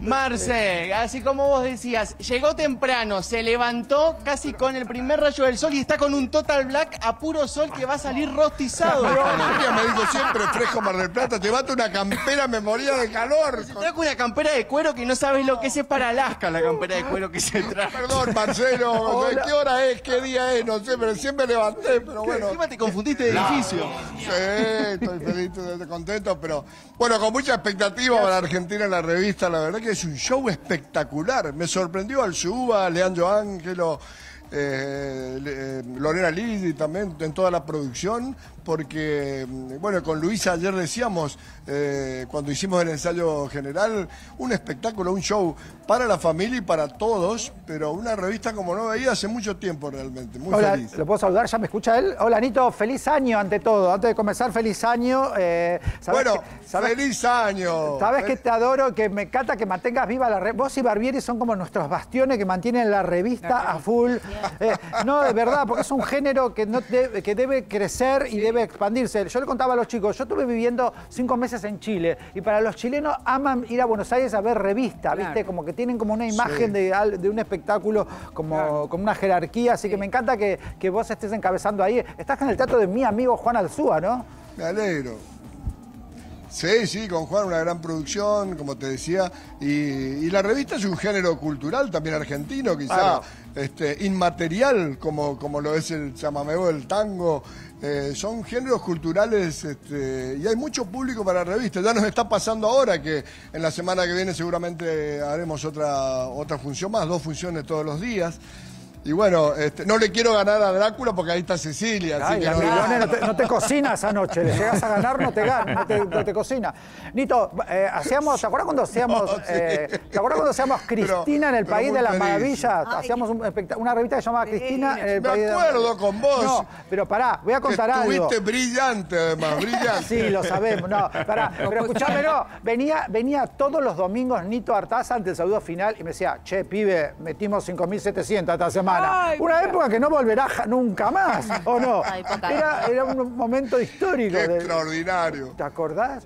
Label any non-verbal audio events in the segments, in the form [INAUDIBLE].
Marce, así como vos decías, llegó temprano, se levantó casi con el primer rayo del sol y está con un total black a puro sol que va a salir rostizado. Ella me dijo siempre fresco Mar del Plata, te bate una campera, me moría de calor. Se trae una campera de cuero que no sabes lo que es, es para Alaska la campera de cuero que se trae. Perdón, Marcelo, [LAUGHS] ¿qué hora es? ¿Qué día es? No sé, pero siempre levanté, pero bueno. Encima te confundiste de edificio. Sí, estoy feliz, estoy contento, pero bueno, con mucha expectativa para Argentina en la revista, la verdad que es un show espectacular. Me sorprendió al Suba, Leandro Ángelo, eh, eh, Lorena Lidi también en toda la producción, porque, mm, bueno, con Luisa ayer decíamos, eh, cuando hicimos el ensayo general, un espectáculo, un show para la familia y para todos, pero una revista como no veía hace mucho tiempo realmente, muy Hola, feliz. ¿lo puedo saludar? ¿Ya me escucha él? Hola, Nito, feliz año ante todo. Antes de comenzar, feliz año. Eh, ¿sabés Bueno, que- feliz año. Sabes que te adoro, que me encanta que mantengas viva la revista. Vos y Barbieri son como nuestros bastiones que mantienen la revista a full. Eh, no, de verdad, porque es un género que, no debe, que debe crecer y debe expandirse. Yo le contaba a los chicos, yo estuve viviendo cinco meses en Chile y para los chilenos aman ir a Buenos Aires a ver revista, ¿viste? Como que tienen como una imagen de, al- de un espectáculo, como, como una jerarquía. Así que me encanta que, que vos estés encabezando ahí. Estás en el teatro de mi amigo Juan Alzúa, ¿no? Me alegro. Sí, sí, con Juan una gran producción, como te decía, y, y la revista es un género cultural también argentino, quizá este, inmaterial, como, como lo es el chamameo, el tango. Eh, son géneros culturales este, y hay mucho público para la revista. Ya nos está pasando ahora que en la semana que viene seguramente haremos otra, otra función más, dos funciones todos los días. Y bueno, este, no le quiero ganar a Drácula porque ahí está Cecilia. así Ay, que la no- no te, no te cocina esa noche. Le llegas a ganar, no te gana, no te, no te cocina. Nito, eh, hacíamos, ¿te acuerdas cuando hacíamos, [LAUGHS] No, sí. eh, ¿te acuerdas cuando hacíamos Cristina en el País de las. Maravillas? Ay. Hacíamos un una revista que se llamaba Cristina en el Me País de las acuerdo con vos. No, pero pará, voy a Que contar algo. Estuviste brillante, además, brillante. Sí, lo sabemos. No, pará, [LAUGHS] pero escuchame, no. Venía, venía todos los domingos Nito Artaza ante el saludo final y me decía, che, pibe, metimos 5.700 esta semana. Ay, Una época que no volverá nunca más, ¿o no? [LAUGHS] Ay, Era, era un momento histórico. Qué de- extraordinario, ¿Te acordás?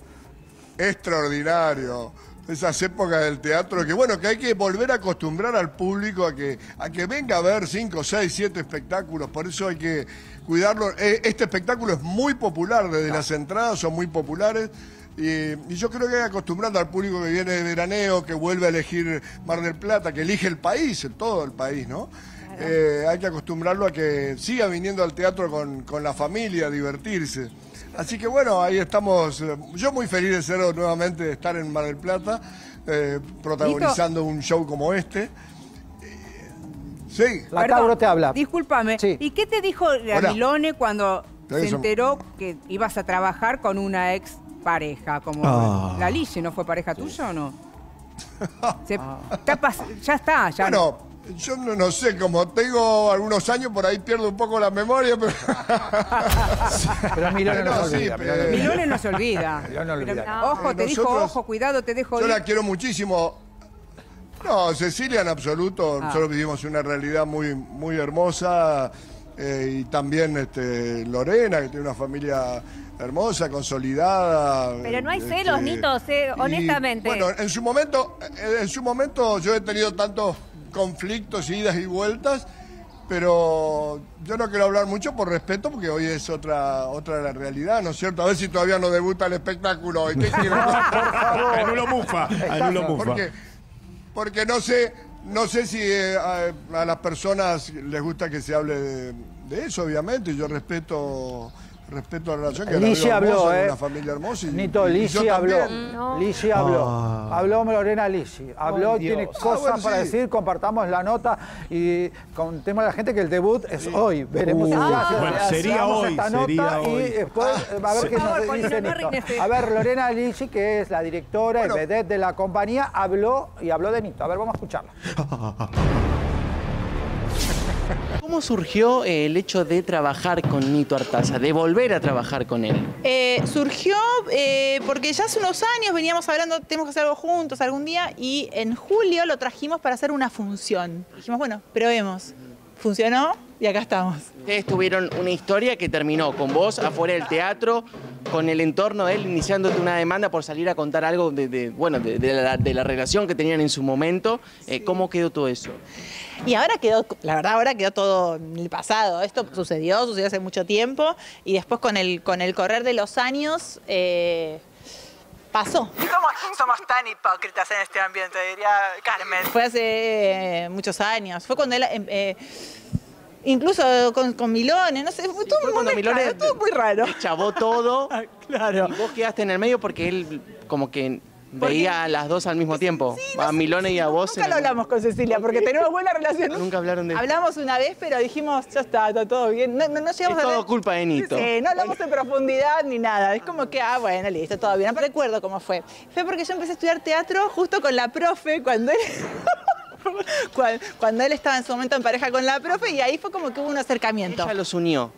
extraordinario. Esas épocas del teatro que, bueno, que hay que volver a acostumbrar al público a que, a que venga a ver 5, 6, 7 espectáculos. Por eso hay que cuidarlo. Eh, Este espectáculo es muy popular, desde las entradas son muy populares. Y, y yo creo que hay que acostumbrar al público que viene de veraneo, que vuelve a elegir Mar del Plata, que elige el país, el- todo el país, ¿no? Eh, hay que acostumbrarlo a que siga viniendo al teatro con, con la familia, a divertirse. Así que bueno, ahí estamos. Yo muy feliz de ser nuevamente, de estar en Mar del Plata, eh, protagonizando un show como este. Sí, La Perdón, te habla. Discúlpame. Sí. ¿Y qué te dijo Hola. Milone cuando se enteró que ibas a trabajar con una ex pareja? Como Ah. la ¿no fue pareja tuya o no? [LAUGHS] Se- ya está, ya. bueno, yo no, no sé, como tengo algunos años, por ahí pierdo un poco la memoria, pero... [LAUGHS] Pero Milone no, No, se sí, olvida. pero- Milone no- se olvida. Milone no olvida. Pero, Ojo, te dijo, ojo, cuidado, te dejo Yo ir. la quiero muchísimo. No, Cecilia en absoluto. Ah. Nosotros vivimos una realidad muy, muy hermosa. eh, y también este, Lorena, que tiene una familia hermosa, consolidada. Pero no hay este, celos, Nito, sé, y, honestamente. bueno, en su momento, eh, en su momento yo he tenido tantos conflictos, idas y vueltas. Pero yo no quiero hablar mucho por respeto porque hoy es otra otra la realidad, ¿no es cierto? A ver si todavía no debuta el espectáculo hoy. ¿Qué quieren? [LAUGHS] Anulo Mufa. Anulo Mufa. Porque, porque no sé, no sé si eh, a, a las personas les gusta que se hable de, de eso, obviamente. y Yo respeto, respeto la relación que veo habló, hermosa, ¿eh? Una familia hermosa. y- Nito, yo habló. también. No. Lishi habló. Ah. Habló Lorena Lishi. Habló, Ay, tiene cosas Ah, bueno, para sí. decir, compartamos la nota y contemos a la gente que el debut es hoy. Veremos Uh, si bueno, hace- sería hoy, esta sería nota y hoy. después a ver qué nos dice Nito. A Lorena Lishi, que es la directora Bueno. y vedette de la compañía, habló y habló de Nito. A ver, vamos a escucharla. [LAUGHS] ¿Cómo surgió eh, el hecho de trabajar con Nito Artaza, de volver a trabajar con él? Eh, surgió eh, porque ya hace unos años veníamos hablando, tenemos que hacer algo juntos algún día, y en julio lo trajimos para hacer una función. Dijimos, bueno, probemos. Funcionó, y acá estamos. Ustedes tuvieron una historia que terminó con vos afuera del teatro, con el entorno de él iniciándote una demanda por salir a contar algo de, de- bueno, de, de la, de la relación que tenían en su momento. Eh, ¿Cómo quedó todo eso? Y ahora quedó, la verdad, ahora quedó todo en el pasado. Esto sucedió, sucedió hace mucho tiempo. Y después con el, con el correr de los años, eh, pasó. Somos, somos tan hipócritas en este ambiente, diría Carmen. Fue hace eh, muchos años. Fue cuando él... Incluso con, con Milone, no sé, fue todo Fue muy cuando mezclado, Milone todo muy raro. Chavó todo [LAUGHS] Claro. y vos quedaste en el medio porque él como que veía a las dos al mismo tiempo, a Milone y a vos. Nunca lo hablamos con Cecilia porque tenemos buena relación. Nunca hablaron de Hablamos una vez, pero dijimos, ya está, está todo bien. No, no, no llegamos Es a todo ver- culpa de Nito. Sí, no hablamos en profundidad ni nada. Es como que, ah, bueno, listo, todo bien. No recuerdo cómo fue. Fue porque yo empecé a estudiar teatro justo con la profe cuando él. [LAUGHS] [LAUGHS] cuando, cuando él estaba en su momento en pareja con la profe y ahí fue como que hubo un acercamiento. Ella los unió.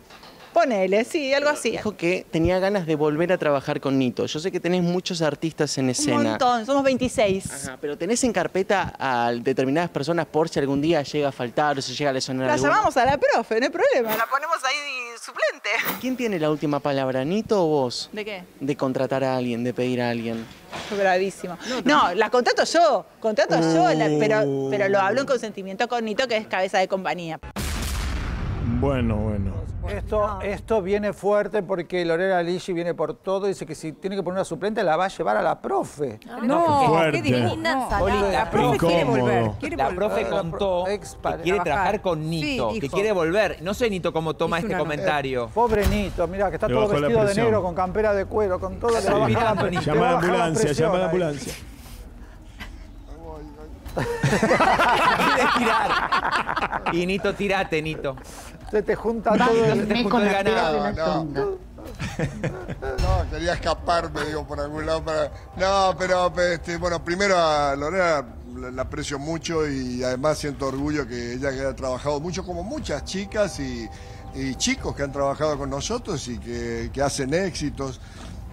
Ponele, sí, algo así. Dijo que tenía ganas de volver a trabajar con Nito. Yo sé que tenés muchos artistas en Un escena. montón, somos 26. Ajá, pero tenés en carpeta a determinadas personas por si algún día llega a faltar o se llega a lesionar La alguno. llamamos a la profe, no hay problema. La ponemos ahí suplente. ¿Quién tiene la última palabra, Nito o vos? ¿De qué? De contratar a alguien, de pedir a alguien. Bravísimo. No, la contrato yo, contrato yo, la- pero, pero lo hablo en consentimiento con Nito, que es cabeza de compañía. Bueno, bueno. Esto, esto viene fuerte porque Lorena Ligi viene por todo y dice que si tiene que poner una suplente la va a llevar a la profe. No, Fuerte. qué divino. Linda No. La profe quiere volver. quiere La volver. profe La contó pro- que quiere trabajar. con Nito, Sí, que quiere volver. No sé, Nito, cómo toma Hizo este comentario. Pobre Nito, mira que está Le todo vestido de negro con campera de cuero, con todo. le va a bajar la mirando, pre- Nito. le Llama va a la ambulancia, llama a la ahí. ambulancia. Quiere tirar. [LAUGHS] Y Nito, tirate, Nito. Se te junta todo el... te juntó el ganado. No, no. No, quería escaparme, digo, por algún lado. Para... No, pero, este, bueno, primero a Lorena la, la aprecio mucho y además siento orgullo que ella que ha trabajado mucho, como muchas chicas y, y chicos que han trabajado con nosotros y que, que hacen éxitos.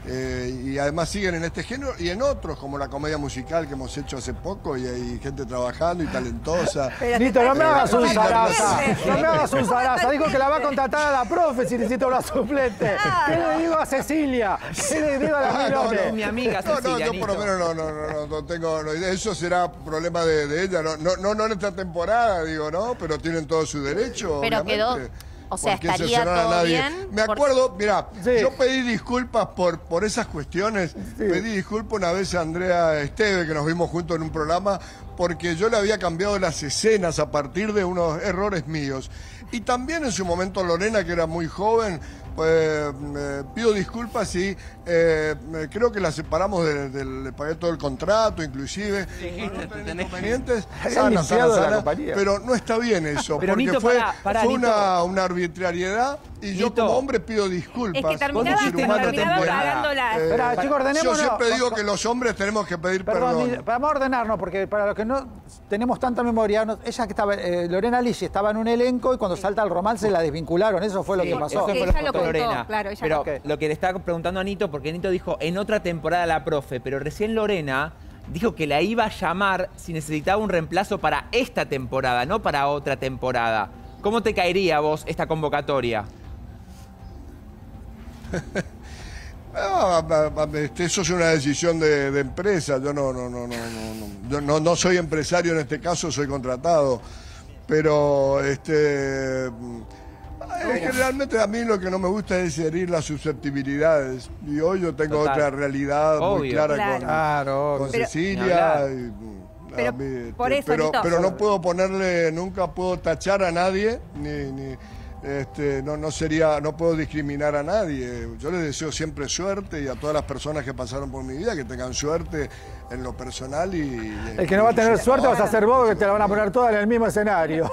Eh, y además siguen en este género y en otros, como la comedia musical que hemos hecho hace poco y hay gente trabajando y talentosa. [LAUGHS] Nito, no me hagas un zaraza. No me hagas un zaraza. Dijo que la va a contratar a la profe si necesita una suplente. [LAUGHS] ¿Qué le digo a Cecilia? ¿Qué le digo a la Ah, no, Milone? Mi amiga No, no, yo por lo menos no, no, no, no, no tengo, no, eso será problema de, de ella, no, no, no, no en esta temporada, digo, ¿no? Pero tienen todo su derecho. Pero obviamente. quedó- o sea, ¿Por qué estaría censurar a todo nadie? bien Me por- acuerdo, mira, Sí. yo pedí disculpas por, por esas cuestiones. Pedí disculpas una vez a Andrea Esteve, que nos vimos juntos en un programa, porque yo le había cambiado las escenas a partir de unos errores míos. Y también en su momento Lorena, que era muy joven, pues me pido disculpas y eh, me- creo que la separamos del, del- le pagué todo el contrato, inclusive. no tener inconvenientes. [LAUGHS] El Sana, sana, sana, compañía. pero no está bien eso, Pero, porque Nito, fue, pará, pará, fue Nito. una, una arbitrariedad y yo Nito. como hombre pido disculpas. Es que terminaba, dijiste pagando la... Eh, Espera, chicos, Yo siempre digo que los hombres tenemos que pedir Perdón, perdón. Vamos a ordenarnos, porque para los que no tenemos tanta memoria, no- ella que estaba, eh, Lorena Ligi estaba en un elenco y cuando salta el romance la desvincularon, eso fue lo que pasó. Eso fue Ella lo que Lorena. claro, ella Pero lo- que le estaba preguntando a Nito, porque Nito dijo en otra temporada la profe, pero recién Lorena dijo que la iba a llamar si necesitaba un reemplazo para esta temporada, no para otra temporada. ¿Cómo te caería vos esta convocatoria? [LAUGHS] Ah, ah, ah, este, eso es una decisión de, de empresa. Yo no, no, no, no, no, no. No, no soy empresario en este caso, soy contratado. Pero este eh, generalmente a mí lo que no me gusta es herir las susceptibilidades. Y hoy yo tengo Total. otra realidad muy clara Claro. con, Claro, Cecilia. y, a Pero mí, por este, eso, pero, pero no puedo ponerle, nunca puedo tachar a nadie, ni, ni, este, no, no sería, no puedo discriminar a nadie. Yo les deseo siempre suerte y a todas las personas que pasaron por mi vida que tengan suerte en lo personal y El que no va a tener suerte vas a ser vos, que te la van a poner toda en el mismo escenario.